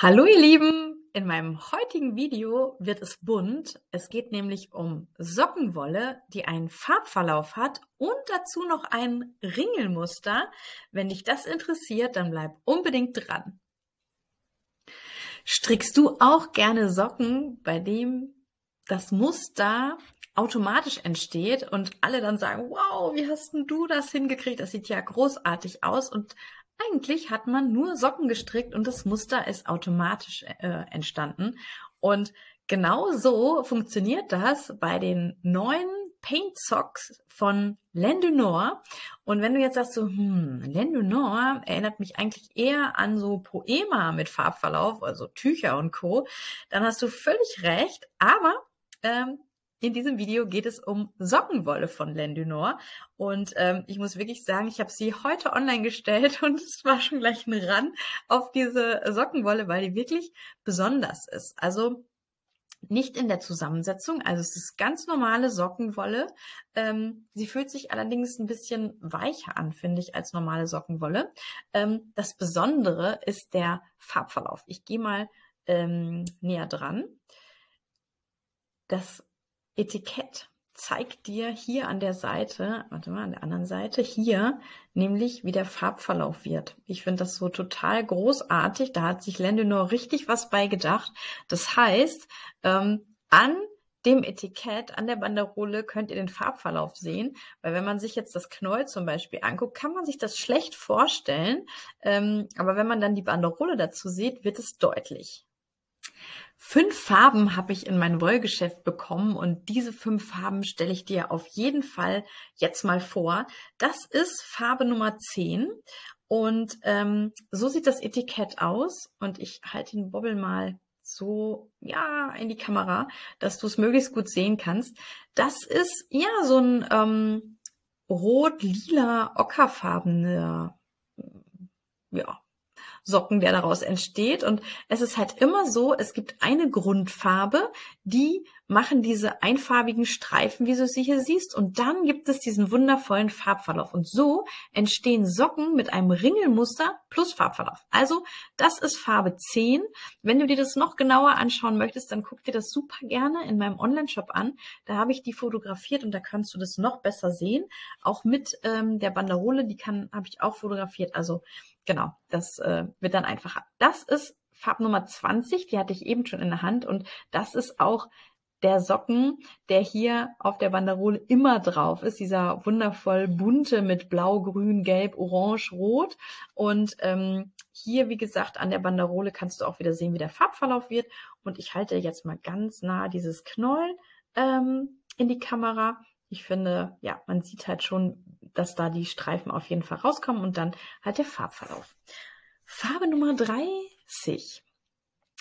Hallo ihr Lieben! In meinem heutigen Video wird es bunt. Es geht nämlich um Sockenwolle, die einen Farbverlauf hat und dazu noch ein Ringelmuster. Wenn dich das interessiert, dann bleib unbedingt dran. Strickst du auch gerne Socken, bei dem das Muster automatisch entsteht und alle dann sagen, wow, wie hast denn du das hingekriegt? Das sieht ja großartig aus und eigentlich hat man nur Socken gestrickt und das Muster ist automatisch äh, entstanden. Und genau so funktioniert das bei den neuen Paint Socks von Lendunor. Und wenn du jetzt sagst so, hm, Lendunor erinnert mich eigentlich eher an so Poema mit Farbverlauf, also Tücher und Co., dann hast du völlig recht. Aber ähm, in diesem Video geht es um Sockenwolle von Lendunor und ähm, ich muss wirklich sagen, ich habe sie heute online gestellt und es war schon gleich ein Ran auf diese Sockenwolle, weil die wirklich besonders ist. Also nicht in der Zusammensetzung, also es ist ganz normale Sockenwolle. Ähm, sie fühlt sich allerdings ein bisschen weicher an, finde ich, als normale Sockenwolle. Ähm, das Besondere ist der Farbverlauf. Ich gehe mal ähm, näher dran. Das Etikett zeigt dir hier an der Seite, warte mal, an der anderen Seite, hier, nämlich wie der Farbverlauf wird. Ich finde das so total großartig. Da hat sich Lendenor richtig was beigedacht. Das heißt, ähm, an dem Etikett, an der Banderole könnt ihr den Farbverlauf sehen, weil wenn man sich jetzt das Knäuel zum Beispiel anguckt, kann man sich das schlecht vorstellen. Ähm, aber wenn man dann die Banderole dazu sieht, wird es deutlich. Fünf Farben habe ich in mein Wollgeschäft bekommen und diese fünf Farben stelle ich dir auf jeden Fall jetzt mal vor. Das ist Farbe Nummer 10 und ähm, so sieht das Etikett aus und ich halte den Bobbel mal so ja in die Kamera, dass du es möglichst gut sehen kannst. Das ist ja so ein ähm, rot-lila ockerfarbene ja Socken, der daraus entsteht. Und es ist halt immer so, es gibt eine Grundfarbe, die machen diese einfarbigen Streifen, wie du sie hier siehst. Und dann gibt es diesen wundervollen Farbverlauf. Und so entstehen Socken mit einem Ringelmuster plus Farbverlauf. Also das ist Farbe 10. Wenn du dir das noch genauer anschauen möchtest, dann guck dir das super gerne in meinem Online-Shop an. Da habe ich die fotografiert und da kannst du das noch besser sehen. Auch mit ähm, der Banderole, die kann habe ich auch fotografiert. Also genau, das äh, wird dann einfacher. Das ist Farbnummer 20, die hatte ich eben schon in der Hand und das ist auch der Socken, der hier auf der Banderole immer drauf ist, dieser wundervoll bunte mit blau, grün, gelb, orange, rot. Und ähm, hier, wie gesagt, an der Banderole kannst du auch wieder sehen, wie der Farbverlauf wird. Und ich halte jetzt mal ganz nah dieses Knoll ähm, in die Kamera. Ich finde, ja, man sieht halt schon, dass da die Streifen auf jeden Fall rauskommen und dann halt der Farbverlauf. Farbe Nummer 30.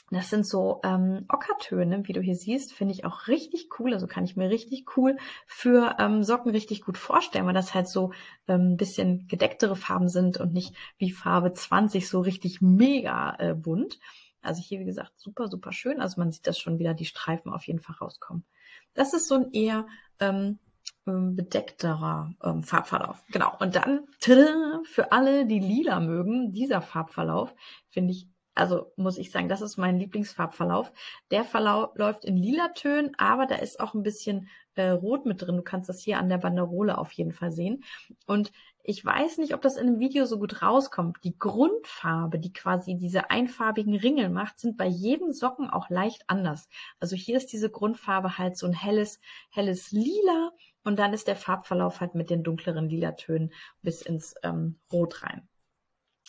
Das sind so ähm, Ockertöne, wie du hier siehst, finde ich auch richtig cool. Also kann ich mir richtig cool für ähm, Socken richtig gut vorstellen, weil das halt so ein ähm, bisschen gedecktere Farben sind und nicht wie Farbe 20 so richtig mega äh, bunt. Also hier, wie gesagt, super, super schön. Also man sieht das schon wieder, die Streifen auf jeden Fall rauskommen. Das ist so ein eher ähm, ähm bedeckterer ähm, Farbverlauf. Genau. Und dann tada, für alle, die lila mögen, dieser Farbverlauf finde ich also muss ich sagen, das ist mein Lieblingsfarbverlauf. Der Verlauf läuft in lila Tönen, aber da ist auch ein bisschen äh, rot mit drin. Du kannst das hier an der Banderole auf jeden Fall sehen. Und ich weiß nicht, ob das in einem Video so gut rauskommt. Die Grundfarbe, die quasi diese einfarbigen Ringel macht, sind bei jedem Socken auch leicht anders. Also hier ist diese Grundfarbe halt so ein helles, helles Lila und dann ist der Farbverlauf halt mit den dunkleren Lila-Tönen bis ins ähm, Rot rein.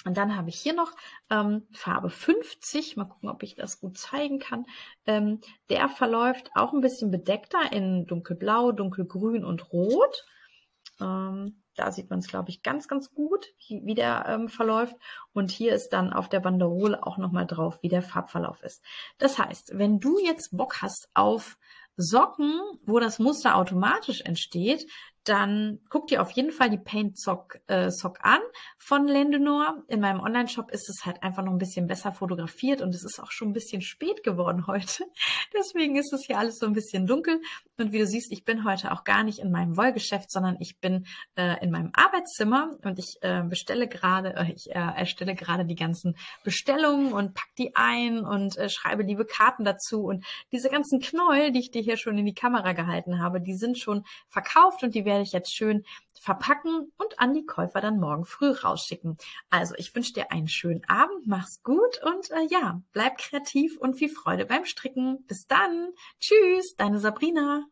Und dann habe ich hier noch ähm, Farbe 50. Mal gucken, ob ich das gut zeigen kann. Ähm, der verläuft auch ein bisschen bedeckter in dunkelblau, dunkelgrün und rot. Ähm, da sieht man es, glaube ich, ganz, ganz gut, wie der ähm, verläuft. Und hier ist dann auf der Banderole auch nochmal drauf, wie der Farbverlauf ist. Das heißt, wenn du jetzt Bock hast auf Socken, wo das Muster automatisch entsteht, dann guck dir auf jeden Fall die Paint Sock, äh, Sock an von Lendenor. In meinem Online-Shop ist es halt einfach noch ein bisschen besser fotografiert und es ist auch schon ein bisschen spät geworden heute. Deswegen ist es hier alles so ein bisschen dunkel. Und wie du siehst, ich bin heute auch gar nicht in meinem Wollgeschäft, sondern ich bin äh, in meinem Arbeitszimmer und ich äh, bestelle gerade, äh, ich äh, erstelle gerade die ganzen Bestellungen und pack die ein und äh, schreibe liebe Karten dazu. Und diese ganzen Knäuel, die ich dir hier schon in die Kamera gehalten habe, die sind schon verkauft und die werde ich jetzt schön verpacken und an die Käufer dann morgen früh rausschicken. Also ich wünsche dir einen schönen Abend, mach's gut und äh, ja, bleib kreativ und viel Freude beim Stricken. Bis dann. Tschüss, deine Sabrina.